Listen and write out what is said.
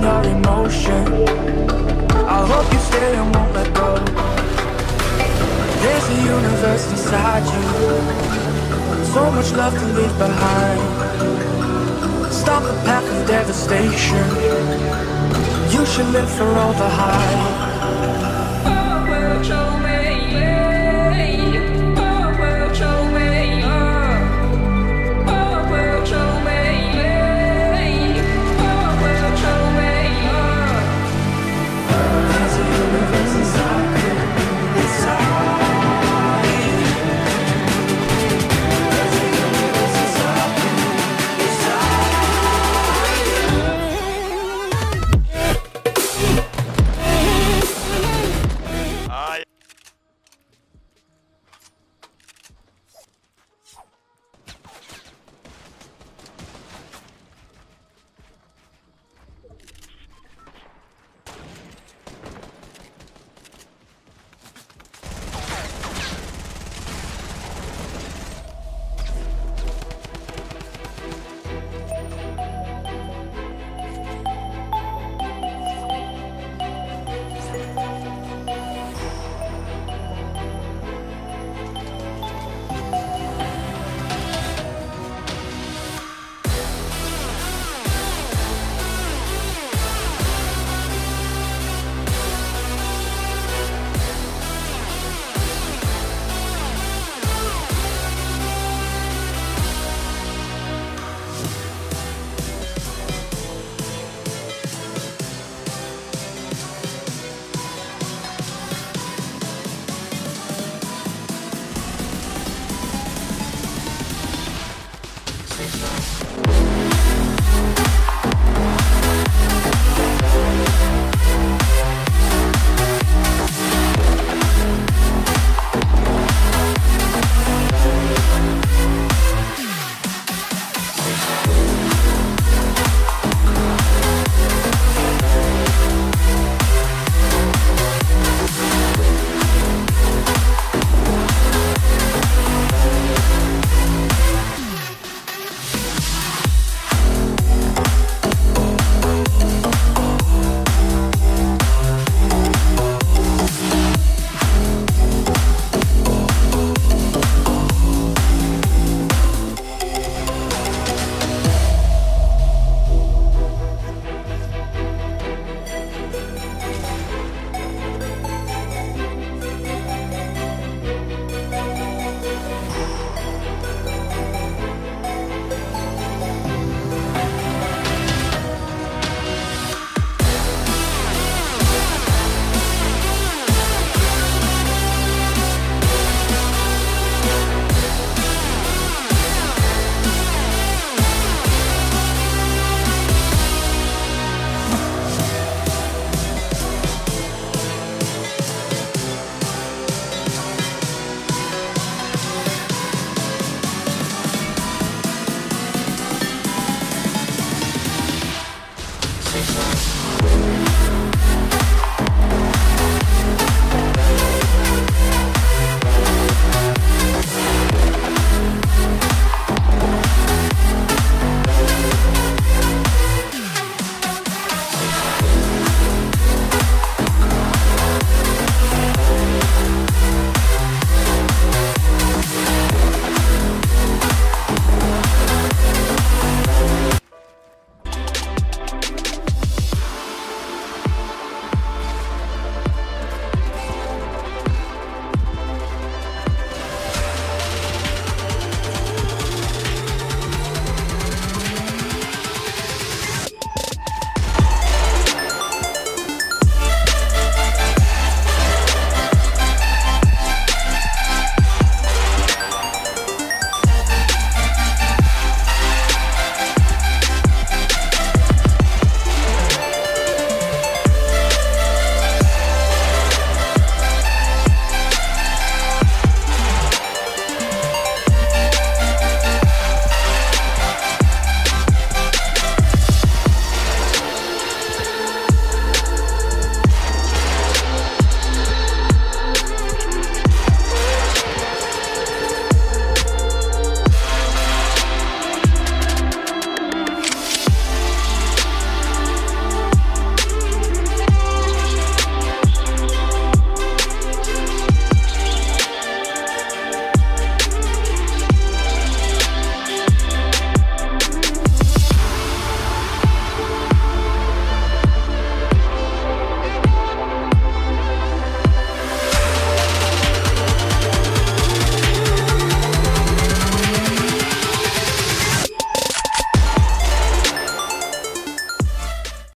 Your emotion. I hope you stay and won't let go. There's a universe inside you. So much love to leave behind. Stop the path of devastation. You should live for all the high.